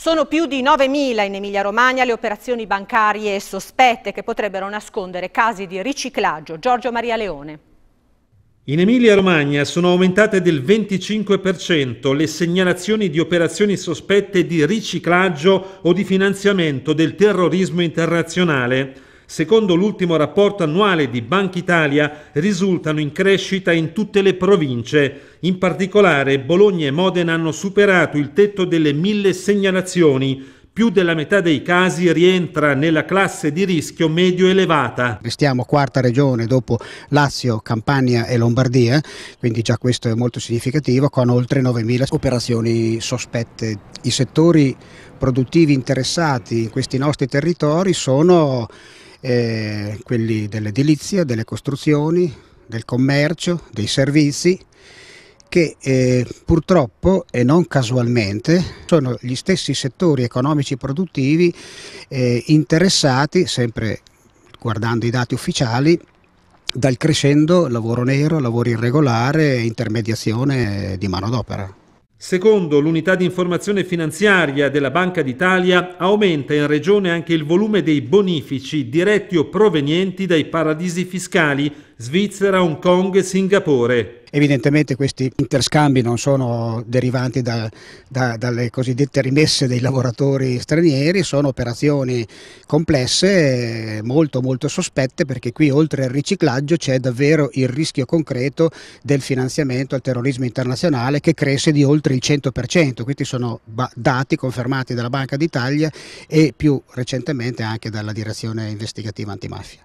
Sono più di 9.000 in Emilia-Romagna le operazioni bancarie sospette che potrebbero nascondere casi di riciclaggio. Giorgio Maria Leone. In Emilia-Romagna sono aumentate del 25% le segnalazioni di operazioni sospette di riciclaggio o di finanziamento del terrorismo internazionale. Secondo l'ultimo rapporto annuale di Banca Italia risultano in crescita in tutte le province. In particolare Bologna e Modena hanno superato il tetto delle mille segnalazioni, più della metà dei casi rientra nella classe di rischio medio-elevata. Restiamo quarta regione dopo Lazio, Campania e Lombardia, quindi già questo è molto significativo, con oltre 9.000 operazioni sospette. I settori produttivi interessati in questi nostri territori sono eh, quelli dell'edilizia, delle costruzioni, del commercio, dei servizi che eh, purtroppo e non casualmente sono gli stessi settori economici produttivi eh, interessati, sempre guardando i dati ufficiali, dal crescendo lavoro nero, lavoro irregolare e intermediazione di manodopera. Secondo l'unità di informazione finanziaria della Banca d'Italia, aumenta in regione anche il volume dei bonifici diretti o provenienti dai paradisi fiscali Svizzera, Hong Kong e Singapore. Evidentemente questi interscambi non sono derivanti da, da, dalle cosiddette rimesse dei lavoratori stranieri, sono operazioni complesse, molto molto sospette perché qui oltre al riciclaggio c'è davvero il rischio concreto del finanziamento al terrorismo internazionale che cresce di oltre il 100%, questi sono dati confermati dalla Banca d'Italia e più recentemente anche dalla Direzione Investigativa Antimafia.